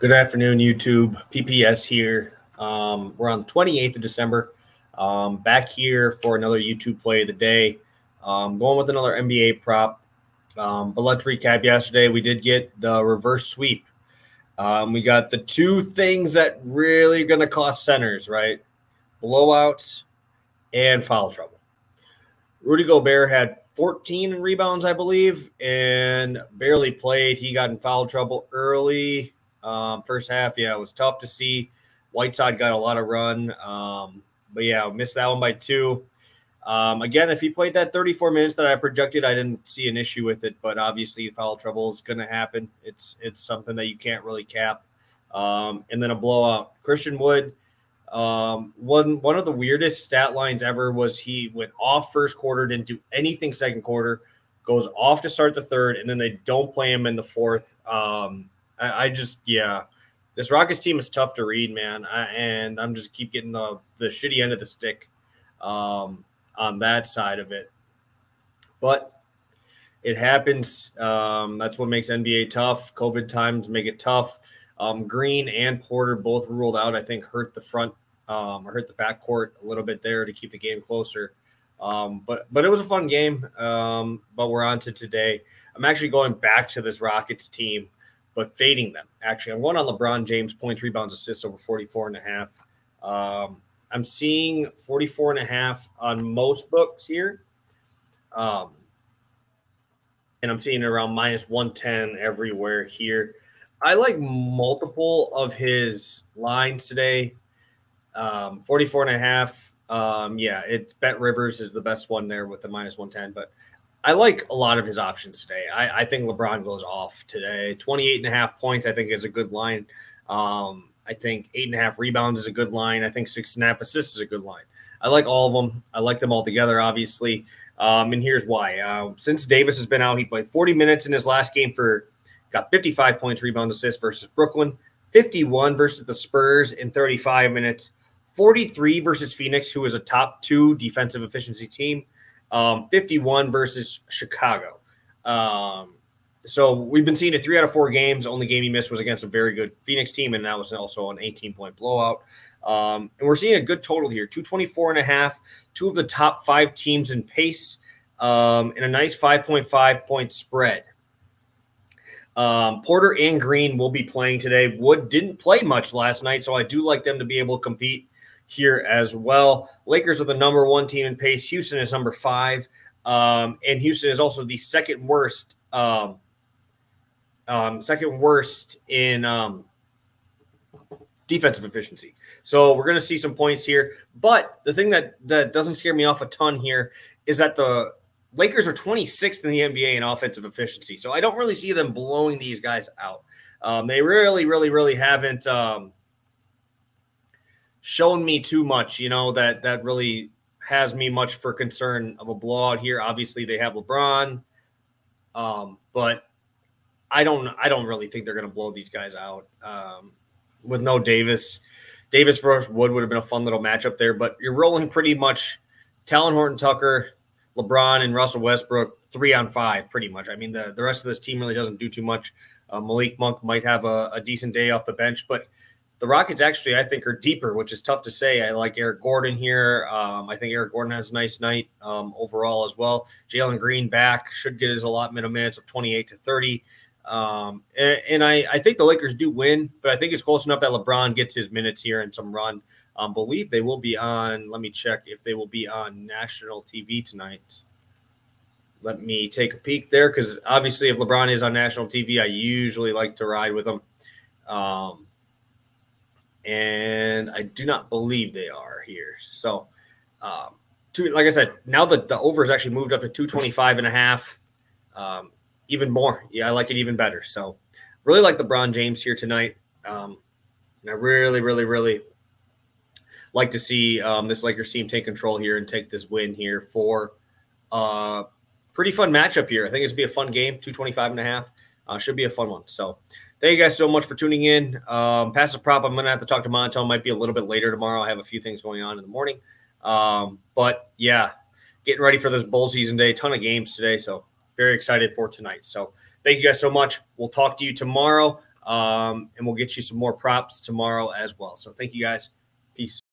Good afternoon, YouTube. PPS here. Um, we're on the 28th of December. Um, back here for another YouTube play of the day. Um, going with another NBA prop. Um, but let's recap yesterday. We did get the reverse sweep. Um, we got the two things that really going to cost centers, right? Blowouts and foul trouble. Rudy Gobert had 14 rebounds, I believe, and barely played. He got in foul trouble early um, first half, yeah, it was tough to see. Whiteside got a lot of run, um, but yeah, missed that one by two. Um, again, if he played that 34 minutes that I projected, I didn't see an issue with it. But obviously, foul trouble is going to happen. It's it's something that you can't really cap. Um, and then a blowout. Christian Wood, um, one one of the weirdest stat lines ever was he went off first quarter, didn't do anything second quarter, goes off to start the third, and then they don't play him in the fourth. Um, I, I just yeah, this Rockets team is tough to read, man. I, and I'm just keep getting the the shitty end of the stick um, on that side of it. But it happens. Um, that's what makes NBA tough. COVID times make it tough. Um, Green and Porter both ruled out. I think hurt the front um, or hurt the backcourt a little bit there to keep the game closer. Um, but but it was a fun game. Um, but we're on to today. I'm actually going back to this Rockets team but fading them. Actually, I'm going on LeBron James points, rebounds, assists over 44 and a half. Um, I'm seeing 44 and a half on most books here. Um, and I'm seeing around minus 110 everywhere here. I like multiple of his lines today. Um, 44 and a half. Um, yeah, it BetRivers is the best one there with the minus 110, but I like a lot of his options today. I, I, think LeBron goes off today. 28 and a half points, I think, is a good line. Um, I think eight and a half rebounds is a good line. I think six and a half assists is a good line. I like all of them. I like them all together, obviously. Um, and here's why. Uh, since Davis has been out, he played 40 minutes in his last game for got 55 points, rebounds, assists versus Brooklyn, 51 versus the Spurs in 35 minutes, 43 versus Phoenix, who is a top two defensive efficiency team, um, 51 versus Chicago. Um, so we've been seeing it three out of four games. Only game he missed was against a very good Phoenix team, and that was also an 18 point blowout. Um, and we're seeing a good total here 224 and a half, two of the top five teams in pace, um, and a nice 5.5 point spread. Um, Porter and Green will be playing today. Wood didn't play much last night, so I do like them to be able to compete here as well. Lakers are the number one team in pace. Houston is number five. Um, and Houston is also the second worst, um, um, second worst in um, defensive efficiency. So we're going to see some points here. But the thing that that doesn't scare me off a ton here is that the Lakers are 26th in the NBA in offensive efficiency. So I don't really see them blowing these guys out. Um, they really, really, really haven't. Shown me too much, you know, that that really has me much for concern of a blowout here. Obviously, they have LeBron, um, but I don't I don't really think they're going to blow these guys out um, with no Davis. Davis versus Wood would have been a fun little matchup there, but you're rolling pretty much Talen Horton Tucker, LeBron, and Russell Westbrook three on five, pretty much. I mean, the, the rest of this team really doesn't do too much. Uh, Malik Monk might have a, a decent day off the bench, but – the Rockets actually, I think, are deeper, which is tough to say. I like Eric Gordon here. Um, I think Eric Gordon has a nice night um, overall as well. Jalen Green back should get his allotment of minutes of 28 to 30. Um, and, and I, I, think the Lakers do win, but I think it's close enough that LeBron gets his minutes here and some run. Um, believe they will be on. Let me check if they will be on national TV tonight. Let me take a peek there because obviously, if LeBron is on national TV, I usually like to ride with him. Um, and I do not believe they are here. So, um, two, like I said, now that the over is actually moved up to 225 and a half, um, even more. Yeah, I like it even better. So, really like LeBron James here tonight. Um, and I really, really, really like to see um, this Lakers team take control here and take this win here for uh, pretty fun matchup here. I think it's going to be a fun game, 225 and a half. Uh, should be a fun one. So, thank you guys so much for tuning in. Um, passive prop, I'm going to have to talk to Monotone. Might be a little bit later tomorrow. I have a few things going on in the morning. Um, but yeah, getting ready for this bowl season day. Ton of games today. So very excited for tonight. So thank you guys so much. We'll talk to you tomorrow. Um, and we'll get you some more props tomorrow as well. So thank you guys. Peace.